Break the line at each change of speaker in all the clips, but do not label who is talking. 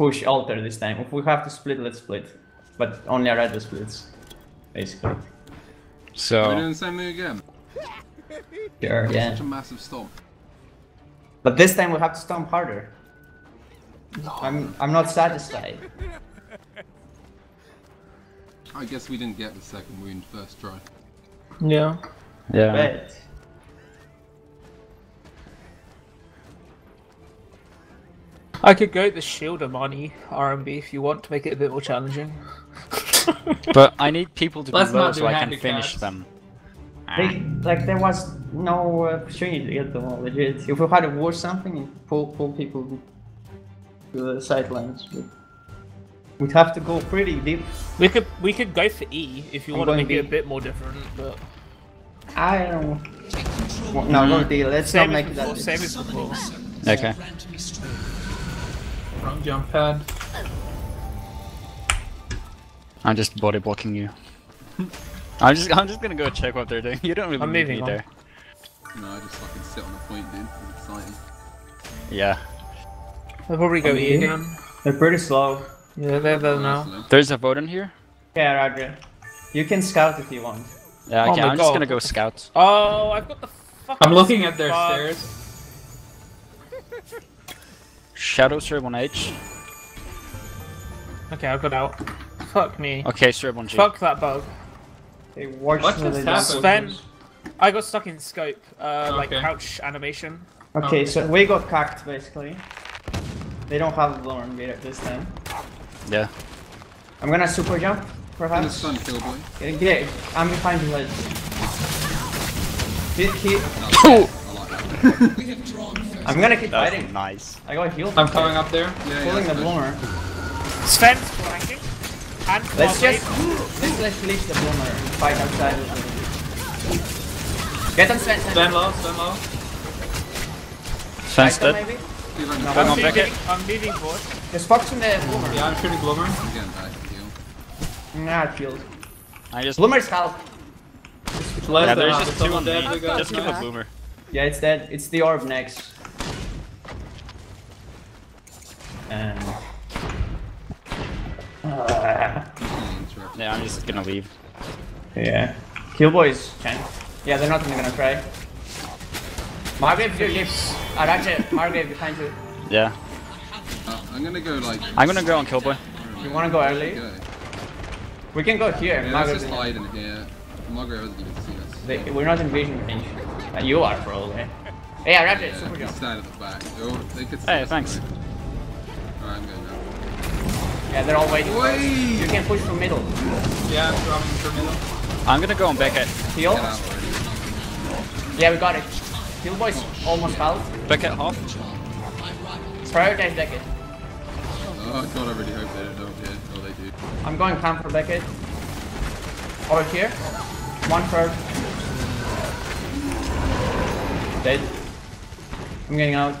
push alter this time. If we have to split, let's split. But only Arajo splits, basically.
So... we
So
doing the same thing again?
Sure, yeah.
Such a massive stomp.
But this time we have to stomp harder. I'm I'm not satisfied.
I guess we didn't get the second wound first try.
Yeah.
yeah.
But
I could go the shield Imani RMB if you want to make it a bit more challenging.
But I need people to
Let's
be low so I can finish them.
they, like there was no uh, opportunity to get them all legit. If we had to war something and pull pull people to the sidelines, but we'd have to go pretty deep.
We could we could go for E if you
I'm
want to
going
make it a
B.
bit more different, but
I don't. Well, no, no deal. Let's
same
not make
before.
that.
Same as before.
Okay.
Wrong jump pad.
I'm just body blocking you. I'm just I'm just gonna go check what they're doing. You don't really
I'm
need
moving
me
on.
there.
No, I just fucking sit on the point, dude. It's exciting.
Yeah.
I'll probably go
On
E
E?
again.
They're pretty slow.
Yeah, they're there now.
There's a vote in here.
Yeah, Roger. You can scout if you want.
Yeah,
Oh
okay,
my
I'm just gonna go scout.
Oh, I've got the fucking.
I'm looking at their
bug.
stairs.
Shadow Serb on H.
Okay, I've got out. Fuck me.
Okay, Serb on G.
Fuck that bug.
They watch
What
till
just happened?
Sven, I got stuck in scope, uh, like
Okay.
crouch animation.
Okay, so we got cacked basically. They don't have Lauren at this time.
Yeah.
I'm gonna super jump,
And the
perhaps.
stun kill boy.
Get, get, I'm behind you, let's. Hit, hit.
I like that.
I'm gonna keep
That's
fighting.
nice.
I got healed.
I'm coming up there.
Yeah,
Pulling
yeah.
the bloomer.
Sven's flanking. And
Let's just let's let's leash the bloomer fight outside. Get them, Sven. Sven.
Stand low, stand low.
Fence
Fight them,
dead.
maybe.
See I can
No,
I'm
on
moving,
Beckett.
I'm moving forward.
Just focus on the bloomer.
Yeah, I'm shooting Bloomer.
I'm getting back to heal.
Nah, it killed.
I just
Bloomer's health.
It's less
Yeah, there's just two on
dead?
me. Just give a boomer.
Yeah, it's dead. It's the orb next. And. Uh,
Yeah, I'm just gonna leave.
yeah. Killboys can. Yeah, they're not even gonna try. Margrave, your lips. Arache, Margrave behind you.
Yeah.
Uh, I'm gonna go like.
I'm gonna go on Killboy.
You wanna go early?
Go.
We can go here.
Yeah, let's just hide in here. Margrave doesn't even see us.
they, we're not in vision range. Uh, you are probably. Hey, Arache,
Yeah,
super
we
jump.
stand at the back. Oh, they could see
Hey, thanks.
Alright, I'm going now.
Yeah, they're all waiting. for us.
Wait!
You can push from middle.
Yeah, I'm dropping for middle.
I'm gonna go on Beckett.
Heal.
Get.
Yeah, we got it. Killboys almost out.
Beckett half.
Prioritize Beckett.
Oh god, I really hope they don't hit. Oh, they do.
I'm going camp for Beckett. Over here. One third. Dead. I'm getting out.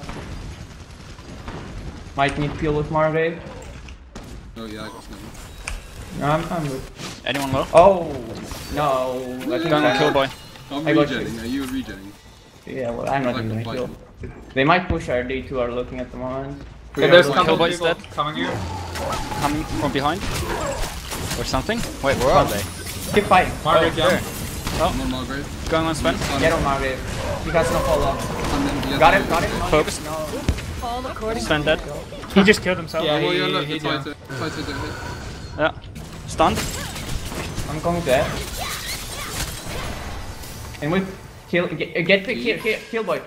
Might need peel with Margrave. Eh?
Oh yeah, I got something.
No, I'm fine with.
Anyone low?
Oh no! I think
Going on
I-
Killboy.
I'm
I got
regenning. Are you regenning?
Yeah, well, I'm not
Like
even
the
gonna heal. They might push our D2 are looking at the moment.
Yeah, there's a couple of people
dead.
coming here.
Coming from behind. Or something. Wait, where are they?
Keep fighting.
Margrave
Oh,
jump.
there.
I'm on Margrave.
Going on Sven.
Get on Margrave. He has no follow up.
And then he has
Got him, got him.
Focus.
No.
Sven dead.
He just killed himself.
Yeah,
Oh, yeah,
he- he
the
jumped.
fighter. Fighter don't.
Yeah. Stunned.
I'm going there. And we kill. Get, uh, get the kill, kill, kill boy.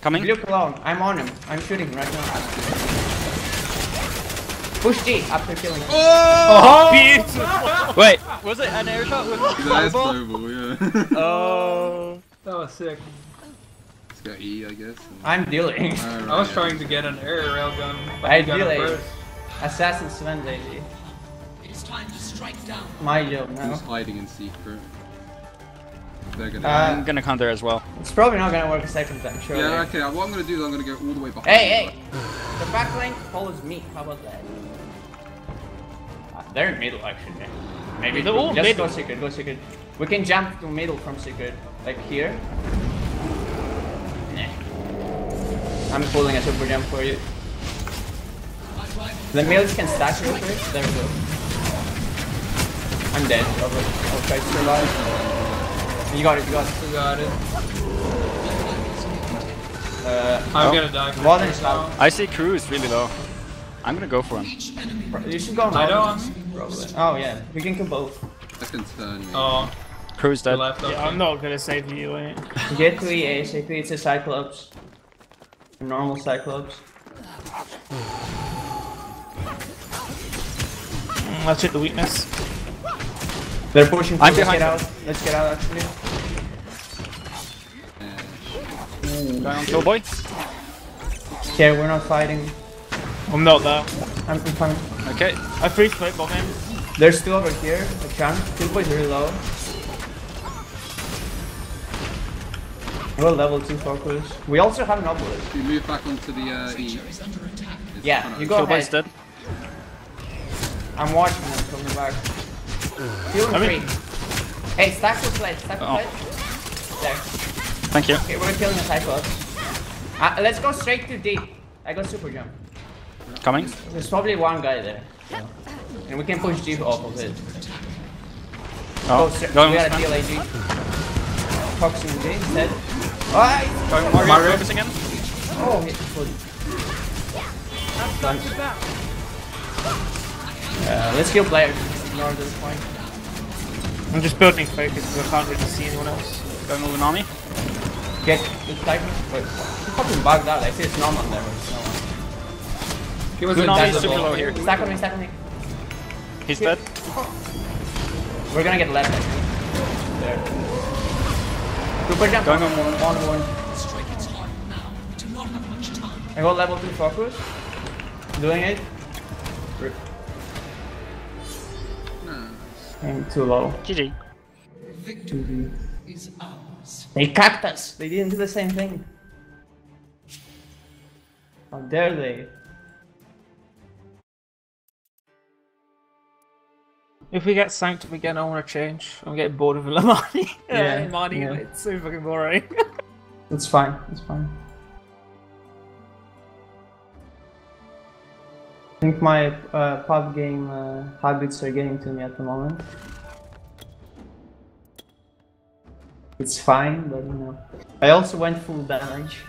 Coming.
Look alone. I'm on him. I'm shooting right now. Push D after killing him.
Oh, beautiful.
Wait, was it an air shot with
That is
snowball?
snowball, yeah.
Oh.
That was sick.
Let's go E, I guess.
I'm dealing.
Alright,
I was
yeah.
trying to get an air railgun, but
I
he it
delay.
first.
Assassin Sven lady.
It's time to strike down.
My job now.
Who's hiding in secret? Gonna.
Uh,
I'm gonna come there as well.
It's probably not gonna work a second time, sure.
yeah, okay. What I'm gonna do is I'm gonna go all the way behind.
Hey,
you,
hey! The back lane follows me. How about that? They're in middle actually. Maybe
They're all
just
middle.
go secret. Go secret. We can jump to middle from secret, like here. Nah. I'm pulling a super jump for you. The males can stack real quick. There we go. I'm dead. I'll, I'll try to survive. You got it, you got it.
We got it.
Uh,
I'm
oh,
gonna die. for
Water is
now.
I see crew is really low. I'm gonna go for him.
You should go
I
now.
don't.
Probably. Oh yeah, we can kill both.
I can turn me.
Oh,
Crew's dead.
left. Okay.
Yeah, I'm not gonna save you. eh?
Get to E ASAP, it's a Cyclops. A normal Cyclops.
Mm, I'll check the weakness.
They're pushing.
I'm
Let's
behind
get out. Let's get out actually.
Going on Killboy.
Okay, we're not fighting.
I'm not there.
I'm, I'm fine.
Okay.
I free smoke bomb him.
There's two over here. A chunk. Killboy's really low. Well, level 2 focus. We also have an obelisk.
You move back onto the uh, E.
is under attack.
It's
Yeah, you go
Killboy's
ahead.
dead.
I'm watching them coming back. Healing
I mean-
free. Hey, stack with sled. Stack with
Oh.
sled. There.
Thank you.
Okay, we're killing a Cyclops. Uh, let's go straight to D. I got super jump.
Coming.
There's probably one guy there. so. And we can push G off of it.
Oh,
Go straight.
going
we
on
got a
Sven.
DLAG. Toxin G instead. Alright!
Going Mario,
Mario.
focus again.
Oh, hit full. Done. Uh, let's kill players. Ignore this point.
I'm just building focus because I can't really see anyone else.
Going with Nami.
Get the tiger. Wait, he fucking bugged out. I see it's normal there. but it's no one.
He was
Lunami is
invisible.
super low here.
Stack on me, stack on me.
He's dead.
We're gonna get left. I think. There. Super jump.
Going on
one. One, one.
Strike its heart now. We do not have much time.
I got level 2 focus. Doing it. Rip. I'm too low.
GG.
Victory is ours.
They capped us. They didn't do the same thing. How dare they?
If we get Sanctum again, I want to change. I'm getting bored of Lamani.
Yeah,
Lamani,
yeah.
it's so fucking boring.
It's fine. It's fine. I think my uh, pub game uh, habits are getting to me at the moment. It's fine, but you know. I also went full damage.